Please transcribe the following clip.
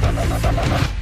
まあまあまあまあ。